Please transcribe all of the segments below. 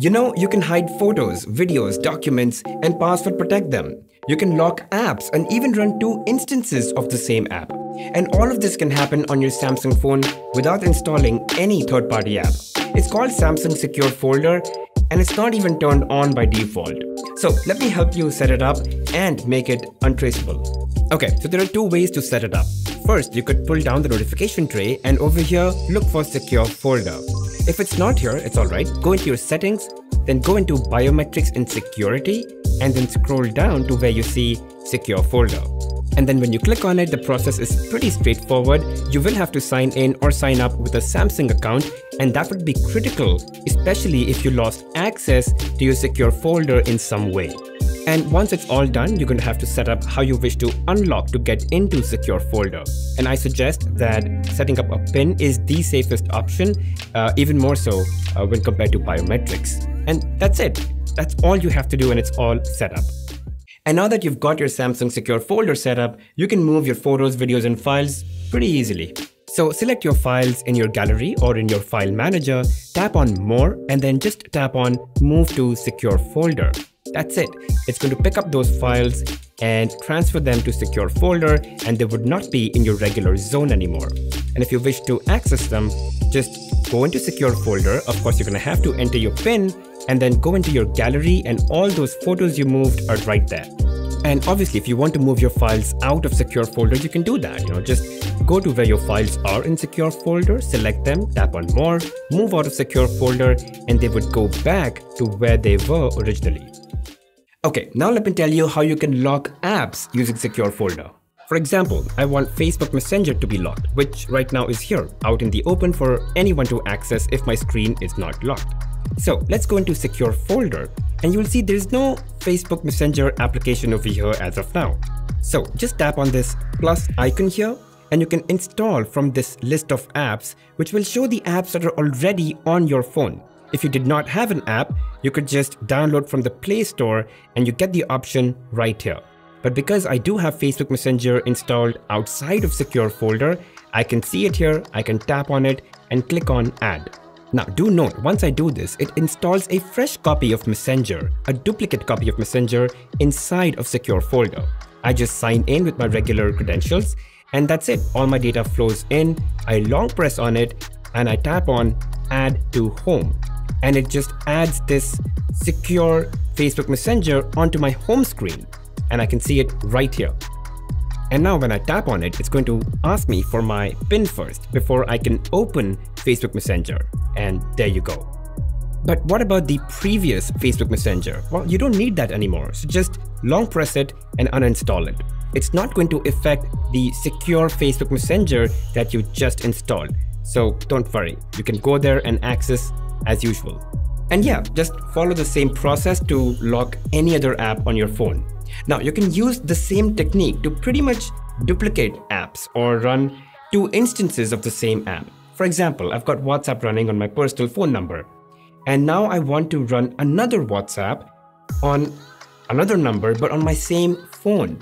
You know, you can hide photos, videos, documents, and password protect them. You can lock apps and even run two instances of the same app. And all of this can happen on your Samsung phone without installing any third party app. It's called Samsung Secure Folder and it's not even turned on by default. So let me help you set it up and make it untraceable. Okay, so there are two ways to set it up. First, you could pull down the notification tray and over here, look for Secure Folder. If it's not here, it's alright. Go into your settings, then go into biometrics and security, and then scroll down to where you see secure folder. And then when you click on it, the process is pretty straightforward. You will have to sign in or sign up with a Samsung account, and that would be critical, especially if you lost access to your secure folder in some way. And once it's all done, you're going to have to set up how you wish to unlock to get into secure folder. And I suggest that setting up a PIN is the safest option, uh, even more so uh, when compared to biometrics. And that's it. That's all you have to do and it's all set up. And now that you've got your Samsung Secure folder set up, you can move your photos, videos, and files pretty easily. So select your files in your gallery or in your file manager, tap on more, and then just tap on move to secure folder. That's it. It's going to pick up those files and transfer them to secure folder and they would not be in your regular zone anymore. And if you wish to access them, just go into secure folder. Of course, you're going to have to enter your PIN and then go into your gallery and all those photos you moved are right there. And obviously, if you want to move your files out of secure folder, you can do that. You know, just go to where your files are in secure folder, select them, tap on more, move out of secure folder, and they would go back to where they were originally. Okay, now let me tell you how you can lock apps using secure folder. For example, I want Facebook Messenger to be locked, which right now is here, out in the open for anyone to access if my screen is not locked. So let's go into secure folder and you'll see there's no Facebook Messenger application over here as of now. So just tap on this plus icon here and you can install from this list of apps which will show the apps that are already on your phone. If you did not have an app, you could just download from the Play Store and you get the option right here. But because I do have Facebook Messenger installed outside of secure folder, I can see it here, I can tap on it and click on add. Now do note, once I do this, it installs a fresh copy of Messenger, a duplicate copy of Messenger inside of secure folder. I just sign in with my regular credentials and that's it. All my data flows in, I long press on it and I tap on add to home and it just adds this secure Facebook Messenger onto my home screen and I can see it right here. And now when I tap on it, it's going to ask me for my PIN first before I can open Facebook Messenger. And there you go. But what about the previous Facebook Messenger? Well, you don't need that anymore. So just long press it and uninstall it. It's not going to affect the secure Facebook Messenger that you just installed. So don't worry, you can go there and access as usual. And yeah, just follow the same process to lock any other app on your phone. Now you can use the same technique to pretty much duplicate apps or run two instances of the same app. For example, I've got WhatsApp running on my personal phone number. And now I want to run another WhatsApp on another number but on my same phone.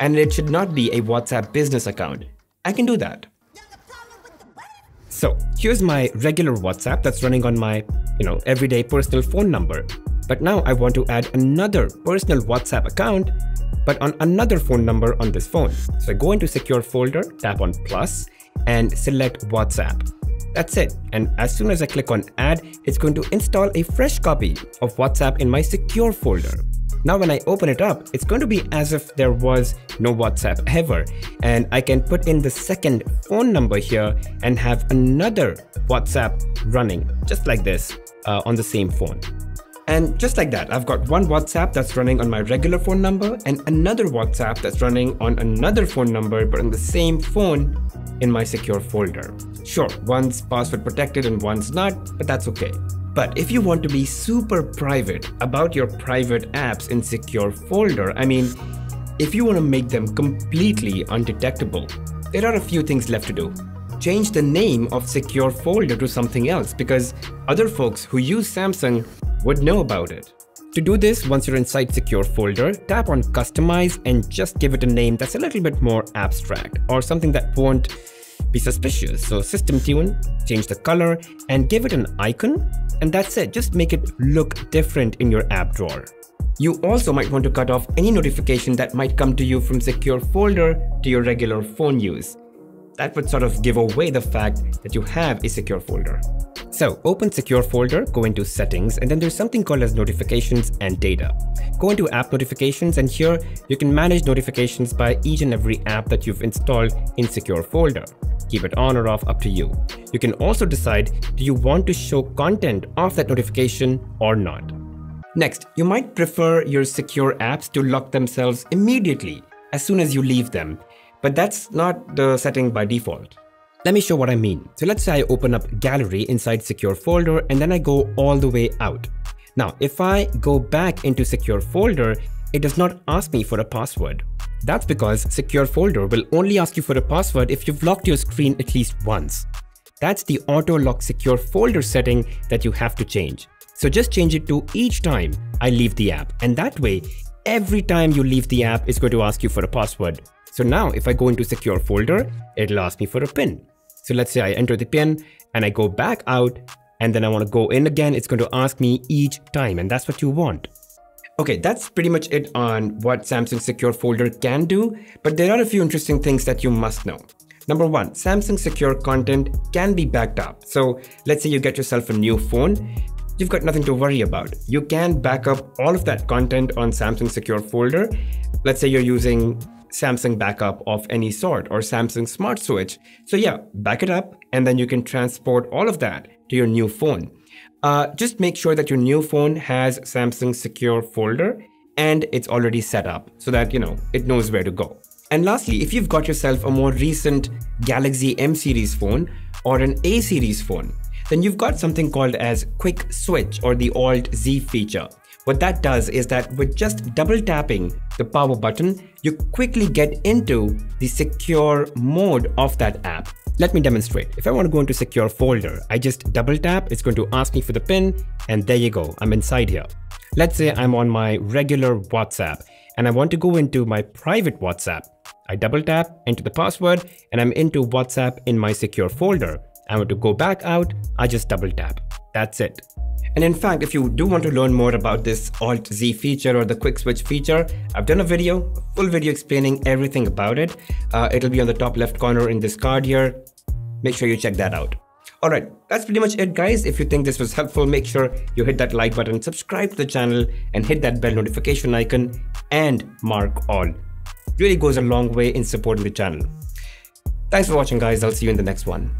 And it should not be a WhatsApp business account. I can do that. So here's my regular WhatsApp that's running on my, you know, everyday personal phone number. But now I want to add another personal WhatsApp account, but on another phone number on this phone. So I go into secure folder, tap on plus and select WhatsApp. That's it. And as soon as I click on add, it's going to install a fresh copy of WhatsApp in my secure folder. Now when I open it up, it's going to be as if there was no WhatsApp ever. And I can put in the second phone number here and have another WhatsApp running just like this uh, on the same phone. And just like that, I've got one WhatsApp that's running on my regular phone number and another WhatsApp that's running on another phone number but on the same phone in my secure folder. Sure, one's password protected and one's not, but that's okay. But if you want to be super private about your private apps in secure folder, I mean, if you want to make them completely undetectable, there are a few things left to do. Change the name of secure folder to something else because other folks who use Samsung would know about it. To do this, once you're inside secure folder, tap on customize and just give it a name that's a little bit more abstract or something that won't be suspicious. So system tune, change the color and give it an icon and that's it. Just make it look different in your app drawer. You also might want to cut off any notification that might come to you from secure folder to your regular phone use. That would sort of give away the fact that you have a secure folder. So open secure folder, go into settings, and then there's something called as notifications and data. Go into app notifications and here you can manage notifications by each and every app that you've installed in secure folder. Keep it on or off up to you. You can also decide do you want to show content of that notification or not. Next, you might prefer your secure apps to lock themselves immediately as soon as you leave them, but that's not the setting by default. Let me show what I mean. So let's say I open up gallery inside secure folder and then I go all the way out. Now, if I go back into secure folder, it does not ask me for a password. That's because secure folder will only ask you for a password if you've locked your screen at least once. That's the auto lock secure folder setting that you have to change. So just change it to each time I leave the app. And that way, every time you leave the app, it's going to ask you for a password. So now if I go into secure folder, it'll ask me for a pin. So let's say I enter the pin and I go back out and then I want to go in again, it's going to ask me each time and that's what you want. Okay, that's pretty much it on what Samsung Secure Folder can do, but there are a few interesting things that you must know. Number one, Samsung Secure content can be backed up. So let's say you get yourself a new phone you've got nothing to worry about. You can back up all of that content on Samsung Secure Folder. Let's say you're using Samsung backup of any sort or Samsung Smart Switch. So yeah, back it up and then you can transport all of that to your new phone. Uh, just make sure that your new phone has Samsung Secure Folder and it's already set up so that, you know, it knows where to go. And lastly, if you've got yourself a more recent Galaxy M series phone or an A series phone, then you've got something called as quick switch or the alt Z feature. What that does is that with just double tapping the power button, you quickly get into the secure mode of that app. Let me demonstrate. If I want to go into secure folder, I just double tap, it's going to ask me for the pin, and there you go, I'm inside here. Let's say I'm on my regular WhatsApp and I want to go into my private WhatsApp. I double tap, enter the password, and I'm into WhatsApp in my secure folder. I want to go back out, I just double tap. That's it. And in fact, if you do want to learn more about this Alt Z feature or the quick switch feature, I've done a video, a full video explaining everything about it. Uh, it'll be on the top left corner in this card here. Make sure you check that out. Alright, that's pretty much it guys. If you think this was helpful, make sure you hit that like button, subscribe to the channel and hit that bell notification icon and mark all. Really goes a long way in supporting the channel. Thanks for watching guys, I'll see you in the next one.